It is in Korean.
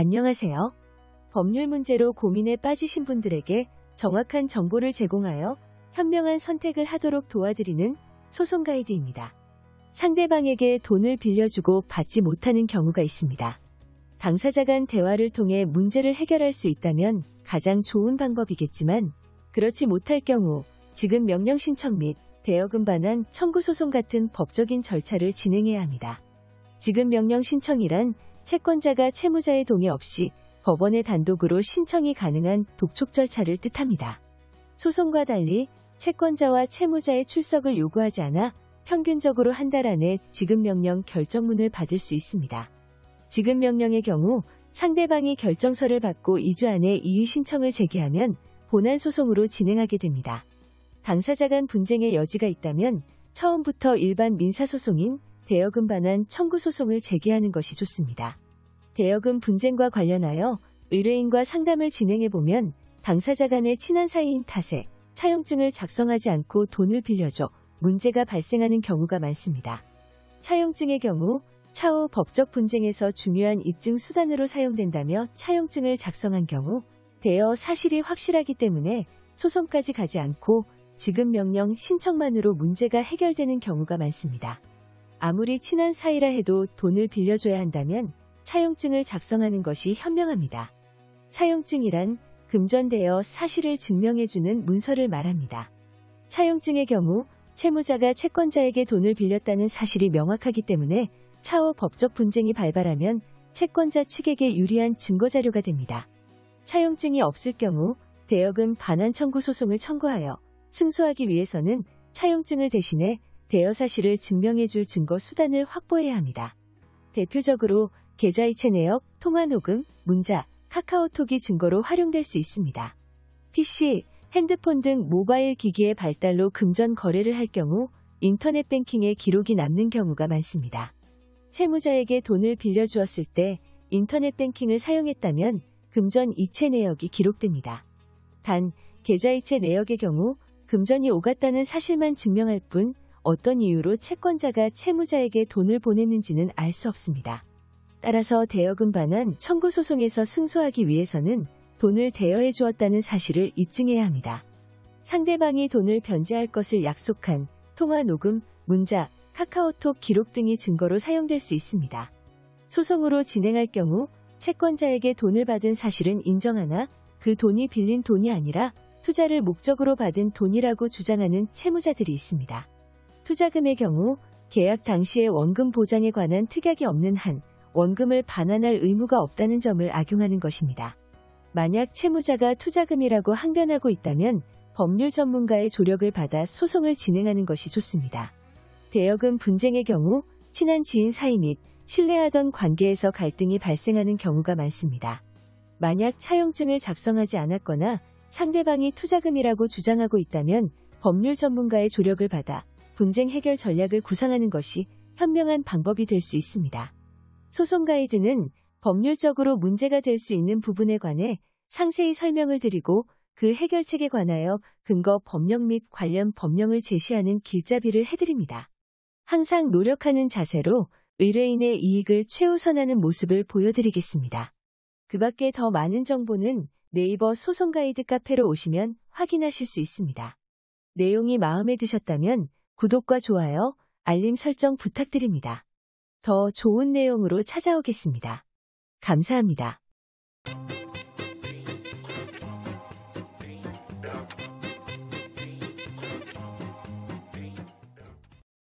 안녕하세요. 법률 문제로 고민에 빠지신 분들에게 정확한 정보를 제공하여 현명한 선택을 하도록 도와드리는 소송 가이드입니다. 상대방에게 돈을 빌려주고 받지 못하는 경우가 있습니다. 당사자 간 대화를 통해 문제를 해결할 수 있다면 가장 좋은 방법이겠지만 그렇지 못할 경우 지급 명령 신청 및 대여금 반환 청구 소송 같은 법적인 절차를 진행해야 합니다. 지급 명령 신청이란 채권자가 채무자의 동의 없이 법원에 단독으로 신청이 가능한 독촉 절차를 뜻합니다. 소송과 달리 채권자와 채무자의 출석을 요구하지 않아 평균적으로 한 달 안에 지급명령 결정문을 받을 수 있습니다. 지급명령의 경우 상대방이 결정서를 받고 2주 안에 이의 신청을 제기하면 본안 소송으로 진행하게 됩니다. 당사자 간 분쟁의 여지가 있다면 처음부터 일반 민사소송인 대여금 반환 청구 소송을 제기하는 것이 좋습니다. 대여금 분쟁과 관련하여 의뢰인과 상담을 진행해보면 당사자 간의 친한 사이인 탓에 차용증을 작성하지 않고 돈을 빌려줘 문제가 발생하는 경우가 많습니다. 차용증의 경우 차후 법적 분쟁에서 중요한 입증 수단으로 사용된다며 차용증을 작성한 경우 대여 사실이 확실하기 때문에 소송까지 가지 않고 지급 명령 신청만으로 문제가 해결되는 경우가 많습니다. 아무리 친한 사이라 해도 돈을 빌려줘야 한다면 차용증을 작성하는 것이 현명합니다. 차용증이란 금전되어 사실을 증명해주는 문서를 말합니다. 차용증의 경우 채무자가 채권자에게 돈을 빌렸다는 사실이 명확하기 때문에 차후 법적 분쟁이 발발하면 채권자 측에게 유리한 증거자료가 됩니다. 차용증이 없을 경우 대여금 반환 청구 소송을 청구하여 승소하기 위해서는 차용증을 대신해 대여 사실을 증명해줄 증거 수단을 확보해야 합니다. 대표적으로 계좌이체 내역, 통화 녹음, 문자, 카카오톡이 증거로 활용될 수 있습니다. PC, 핸드폰 등 모바일 기기의 발달로 금전 거래를 할 경우 인터넷 뱅킹에 기록이 남는 경우가 많습니다. 채무자에게 돈을 빌려주었을 때 인터넷 뱅킹을 사용했다면 금전 이체 내역이 기록됩니다. 단, 계좌이체 내역의 경우 금전이 오갔다는 사실만 증명할 뿐 어떤 이유로 채권자가 채무자에게 돈을 보냈는지는 알 수 없습니다. 따라서 대여금 반환 청구 소송에서 승소하기 위해서는 돈을 대여해 주었다는 사실을 입증해야 합니다. 상대방이 돈을 변제할 것을 약속한 통화 녹음, 문자, 카카오톡 기록 등이 증거로 사용될 수 있습니다. 소송으로 진행할 경우 채권자에게 돈을 받은 사실은 인정하나 그 돈이 빌린 돈이 아니라 투자를 목적으로 받은 돈이라고 주장하는 채무자들이 있습니다. 투자금의 경우 계약 당시의 원금 보장에 관한 특약이 없는 한 원금을 반환할 의무가 없다는 점을 악용하는 것입니다. 만약 채무자가 투자금이라고 항변하고 있다면 법률 전문가의 조력을 받아 소송을 진행하는 것이 좋습니다. 대여금 분쟁의 경우 친한 지인 사이 및 신뢰하던 관계에서 갈등이 발생하는 경우가 많습니다. 만약 차용증을 작성하지 않았거나 상대방이 투자금이라고 주장하고 있다면 법률 전문가의 조력을 받아 분쟁 해결 전략을 구상하는 것이 현명한 방법이 될 수 있습니다. 소송 가이드는 법률적으로 문제가 될 수 있는 부분에 관해 상세히 설명을 드리고 그 해결책에 관하여 근거 법령 및 관련 법령을 제시하는 길잡이를 해드립니다. 항상 노력하는 자세로 의뢰인의 이익을 최우선하는 모습을 보여드리겠습니다. 그 밖에 더 많은 정보는 네이버 소송 가이드 카페로 오시면 확인하실 수 있습니다. 내용이 마음에 드셨다면 구독과 좋아요, 알림 설정 부탁드립니다. 더 좋은 내용으로 찾아오겠습니다. 감사합니다.